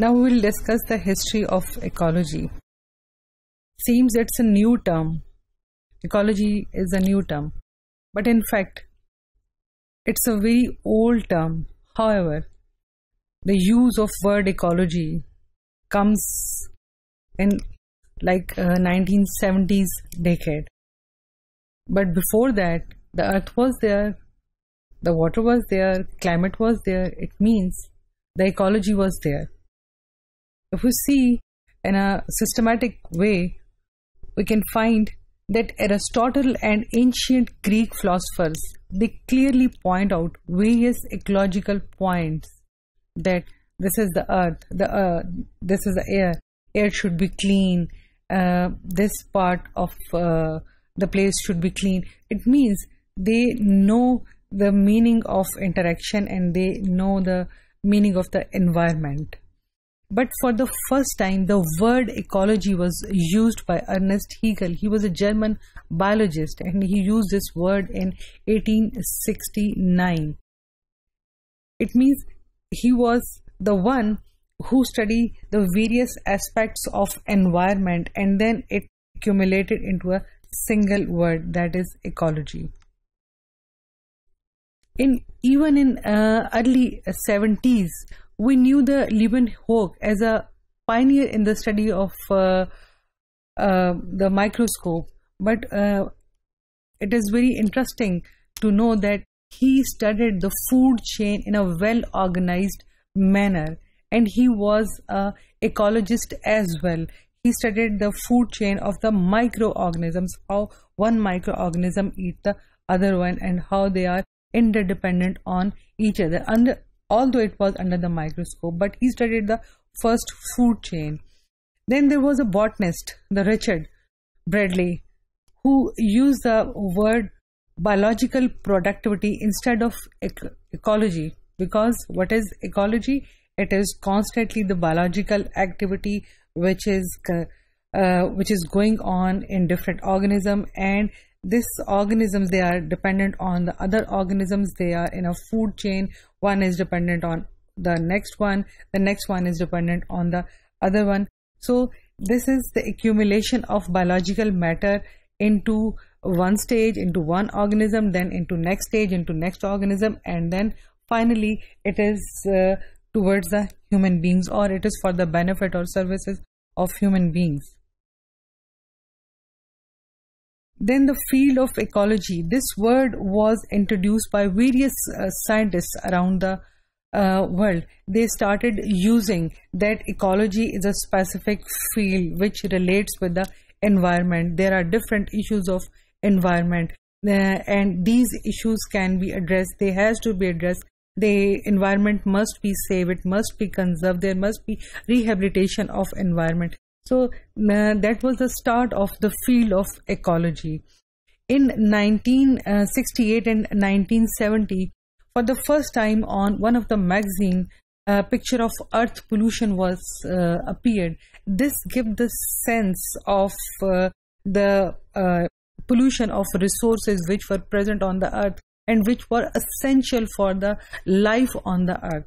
Now we will discuss the history of ecology. Seems it's a new term. Ecology is a new term. But in fact, it's a very old term. However, the use of word ecology comes in like uh, 1970s decade. But before that, the earth was there, the water was there, climate was there. It means the ecology was there. If we see in a systematic way, we can find that Aristotle and ancient Greek philosophers, they clearly point out various ecological points that this is the earth, the uh, this is the air, air should be clean, uh, this part of uh, the place should be clean. It means they know the meaning of interaction and they know the meaning of the environment. But for the first time, the word ecology was used by Ernest Haeckel. He was a German biologist and he used this word in 1869. It means he was the one who studied the various aspects of environment, and then it accumulated into a single word, that is ecology. In even in uh, early 70s, we knew the Leeuwenhoek as a pioneer in the study of uh, uh, the microscope. But uh, it is very interesting to know that he studied the food chain in a well-organized manner, and he was an ecologist as well. He studied the food chain of the microorganisms, how one microorganism eats the other one and how they are interdependent on each other, although it was under the microscope. But he studied the first food chain. Then there was a botanist, the Richard Bradley, who used the word biological productivity instead of ecology. Because what is ecology? It is constantly the biological activity which is uh, which is going on in different organism and these organisms, they are dependent on the other organisms. They are in a food chain. One is dependent on the next one. The next one is dependent on the other one. So this is the accumulation of biological matter into one stage, into one organism, then into next stage, into next organism, and then finally it is uh, towards the human beings, or it is for the benefit or services of human beings. Then the field of ecology. This word was introduced by various uh, scientists around the uh, world. They started using that ecology is a specific field which relates with the environment. There are different issues of environment, uh, and these issues can be addressed. They have to be addressed. The environment must be saved. It must be conserved. There must be rehabilitation of environment. So that was the start of the field of ecology. In 1968 uh, and 1970, for the first time on one of the magazine, a picture of earth pollution was uh, appeared. This gave the sense of uh, the uh, pollution of resources which were present on the earth and which were essential for the life on the earth.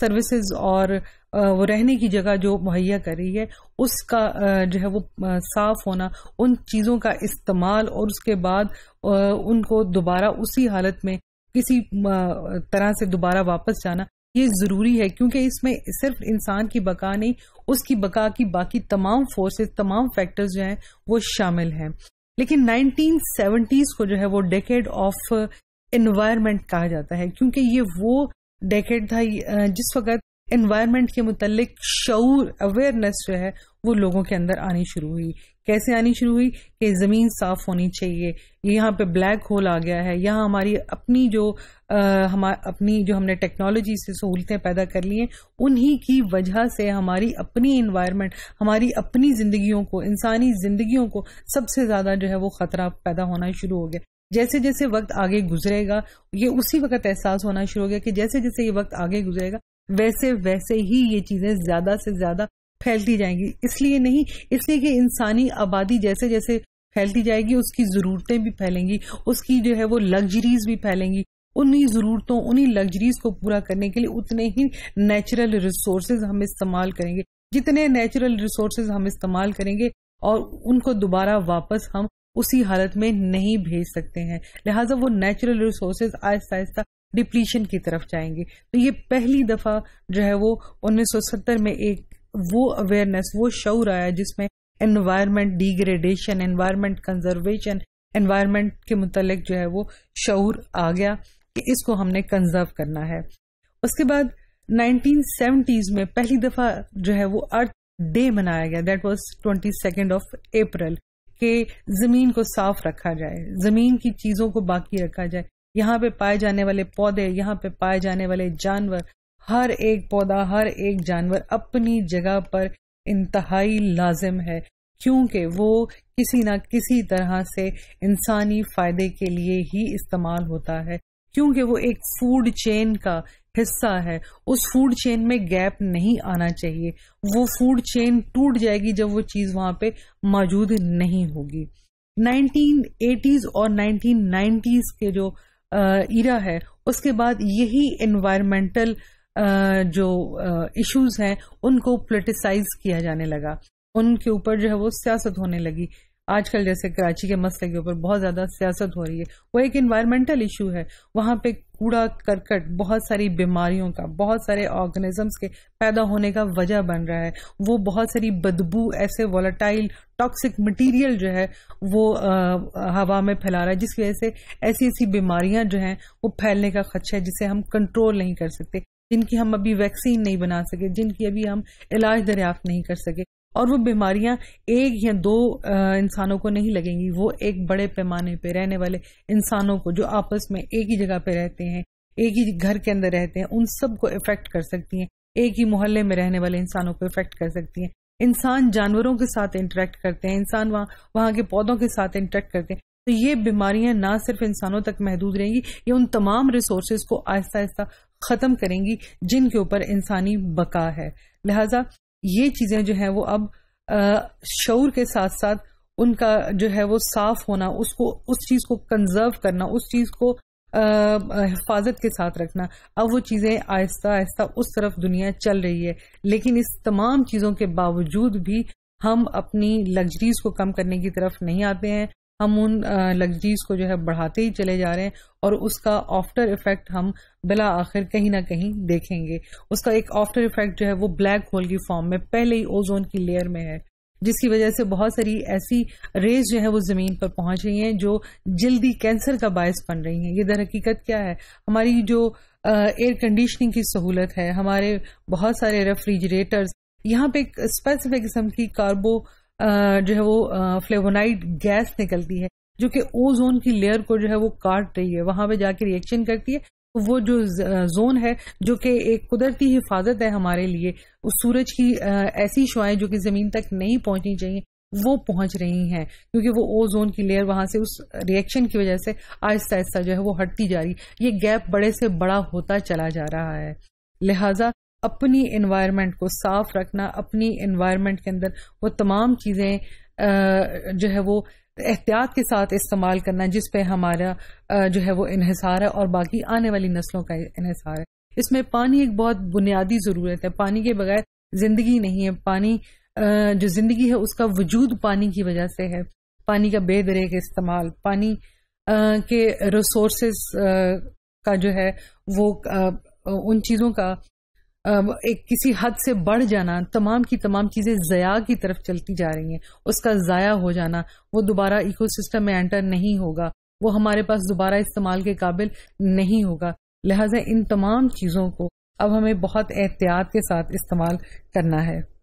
Services اور وہ رہنے کی جگہ جو مہیا کر رہی ہے، اس کا جو ہے وہ صاف ہونا، ان چیزوں کا استعمال اور اس کے بعد ان کو دوبارہ اسی حالت میں کسی طرح سے دوبارہ واپس جانا، یہ ضروری ہے، کیونکہ اس میں صرف انسان کی بقا نہیں، اس کی بقا کی باقی تمام فورسز تمام فیکٹرز جو ہیں، وہ شامل ہیں۔ لیکن نائنٹین سیونٹیز کو جو ہے وہ ڈیکیڈ آف انوائرمنٹ کہا جاتا ہے، کیونکہ یہ وہ ڈیکیڈ تھا جس وقت انوائرمنٹ کے متعلق شعور اویئرنیس جو ہے وہ لوگوں کے اندر آنی شروع ہوئی کیسے آنی شروع ہوئی کہ زمین صاف ہونی چاہیے یہاں پہ بلیک ہول آ گیا ہے یہاں ہماری اپنی جو اپنی جو ہم نے ٹیکنالوجی سے سہولتیں پیدا کر لی ہیں انہی کی وجہ سے ہماری اپنی انوائرمنٹ ہماری اپنی زندگیوں کو انسانی زندگیوں کو سب سے زیادہ جو ہے وہ خطرہ پیدا ہونا شروع ہو گیا جیسے جیسے وقت آگے گزرے گا، یہ اسی وقت احساس ہونا شروع ہو گیا کہ جیسے جیسے یہ وقت آگے گزرے گا، ویسے ویسے ہی یہ چیزیں زیادہ سے زیادہ پھیلتی جائیں گی۔ اس لیے نہیں، اس لیے کہ انسانی آبادی جیسے جیسے پھیلتی جائے گی، اس کی ضرورتیں بھی پھیلیں گی، اس کی جو ہے وہ لگژریز بھی پھیلیں گی۔ انہی ضرورتوں، انہی لگژریز کو پورا کرنے کے لیے اتنے ہی نیچرل ریسورسز ہم استعمال کریں گے۔ جتنے نیچرل ریسورسز ہم استعمال کریں گے اور ان کو دوبارہ واپس ہم اسی حالت میں نہیں بھیج سکتے ہیں۔ لہٰذا وہ نیچرل ریسورسز آہستہ آہستہ ڈپلیشن کی طرف جائیں گے۔ تو یہ پہلی دفعہ جو ہے وہ انیس سو ستر میں ایک وہ اویئرنیس وہ شعور آیا جس میں environment degradation environment conservation environment کے متعلق جو ہے وہ شعور آ گیا کہ اس کو ہم نے کنزرو کرنا ہے۔ اس کے بعد نائنٹین سیونٹیز میں پہلی دفعہ جو ہے وہ ارتھ ڈے منایا گیا۔ That was twenty second of April کہ زمین کو صاف رکھا جائے، زمین کی چیزوں کو باقی رکھا جائے۔ یہاں پہ پائے جانے والے پودے، یہاں پہ پائے جانے والے جانور، ہر ایک پودا، ہر ایک جانور اپنی جگہ پر انتہائی لازم ہے، کیونکہ وہ کسی نہ کسی طرح سے انسانی فائدے کے لیے ہی استعمال ہوتا ہے۔ کیونکہ وہ ایک فوڈ چین کا حصہ ہے، اس فوڈ چین میں گیپ نہیں آنا چاہیے۔ وہ فوڈ چین ٹوٹ جائے گی جب وہ چیز وہاں پہ موجود نہیں ہوگی۔ نائنٹین ایٹیز اور نائنٹین نائنٹیز کے جو ایرا ہے، اس کے بعد یہی انوائرمنٹل جو ایشوز ہیں، ان کو پولیٹیسائز کیا جانے لگا۔ ان کے اوپر جو ہے وہ سیاست ہونے لگی۔ آج کل جیسے کراچی کے مسئلے کے اوپر بہت زیادہ سیاست ہو رہی ہے، وہ ایک انوائرمنٹل ایشو ہے۔ وہاں پہ کوڑا، کرکٹ، بہت ساری بیماریوں کا، بہت سارے آرگنیزمس کے پیدا ہونے کا وجہ بن رہا ہے۔ وہ بہت ساری بدبو، ایسے والاٹائل ٹاکسک مٹیریل جو ہے، وہ ہوا میں پھیلا رہا ہے، جس کی وجہ سے ایسی ایسی بیماریاں جو ہیں، وہ پھیلنے کا خدشہ ہے، جسے ہم کنٹرول نہیں کر سکتے۔ جن کی ہم ابھی ویکسین نہیں بنا سکے، جن کی ابھی ہم علاج دریافت نہیں کر سکے۔ اور وہ بیماریاں ایک یا دو انسانوں کو نہیں لگیں گی، وہ ایک بڑے پیمانے پہ رہنے والے انسانوں کو جو آپس میں ایک ہی جگہ پہ رہتے ہیں، ایک ہی گھر کے اندر رہتے ہیں، ان سب کو افیکٹ کر سکتی ہیں۔ ایک ہی محلے میں رہنے والے انسانوں کو افیکٹ کر سکتی ہیں۔ انسان جانوروں کے ساتھ انٹریکٹ کرتے ہیں، انسان وہاں وہاں کے پودوں کے ساتھ انٹریکٹ کرتے ہیں۔ تو یہ بیماریاں نہ صرف انسانوں تک محدود رہیں گی، یہ ان تمام ریسورسز کو آہستہ آہستہ ختم کریں گی، جن کے اوپر انسانی بقا ہے۔ لہذا یہ چیزیں جو ہیں وہ اب شعور کے ساتھ ساتھ ان کا جو ہے وہ صاف ہونا، اس کو، اس چیز کو کنزرو کرنا، اس چیز کو حفاظت کے ساتھ رکھنا۔ اب وہ چیزیں آہستہ آہستہ اس طرف دنیا چل رہی ہے۔ لیکن اس تمام چیزوں کے باوجود بھی ہم اپنی لگژریز کو کم کرنے کی طرف نہیں آتے ہیں۔ ہم ان لگژریز کو جو ہے بڑھاتے ہی چلے جا رہے ہیں اور اس کا آفٹر افیکٹ ہم بلا آخر کہیں نہ کہیں دیکھیں گے۔ اس کا ایک آفٹر افیکٹ جو ہے وہ بلیک ہول کی فارم میں پہلے ہی اوزون کی لیئر میں ہے۔ جس کی وجہ سے بہت ساری ایسی ریز جو ہے وہ زمین پر پہنچ رہی ہیں جو جلدی کینسر کا باعث بن رہی ہیں۔ یہ در حقیقت کیا ہے؟ ہماری جو ایئر کنڈیشننگ کی سہولت ہے، ہمارے بہت سارے ریفریجریٹرز یہاں پہ ایک اسپیسیفک قسم کی کاربو جو ہے وہ فلیونائڈ گیس نکلتی ہے، جو کہ او زون کی لیئر کو جو ہے وہ کاٹ رہی ہے، وہاں پہ جا کے ریئیکشن کرتی ہے۔ وہ جو زون ہے، جو کہ ایک قدرتی حفاظت ہے ہمارے لیے، اس سورج کی ایسی شوائیں جو کہ زمین تک نہیں پہنچنی چاہیے، وہ پہنچ رہی ہیں۔ کیونکہ وہ او زون کی لیئر وہاں سے اس ریئیکشن کی وجہ سے آہستہ آہستہ جو ہے وہ ہٹتی جا رہی یہ گیپ بڑے سے بڑا ہوتا چلا جا رہا ہے۔ لہذا اپنی انوائرمنٹ کو صاف رکھنا، اپنی انوائرمنٹ کے اندر وہ تمام چیزیں جو ہے وہ احتیاط کے ساتھ استعمال کرنا، جس پہ ہمارا جو ہے وہ انحصار ہے اور باقی آنے والی نسلوں کا انحصار ہے۔ اس میں پانی ایک بہت بنیادی ضرورت ہے۔ پانی کے بغیر زندگی نہیں ہے۔ پانی جو زندگی ہے اس کا وجود پانی کی وجہ سے ہے۔ پانی کا بے درے کے استعمال، پانی کے ریسورسز کا جو ہے وہ ان چیزوں کا ایک کسی حد سے بڑھ جانا، تمام کی تمام چیزیں ضیاع کی طرف چلتی جا رہی ہیں، اس کا ضائع ہو جانا، وہ دوبارہ ایکو سسٹم میں انٹر نہیں ہوگا، وہ ہمارے پاس دوبارہ استعمال کے قابل نہیں ہوگا۔ لہٰذا ان تمام چیزوں کو اب ہمیں بہت احتیاط کے ساتھ استعمال کرنا ہے۔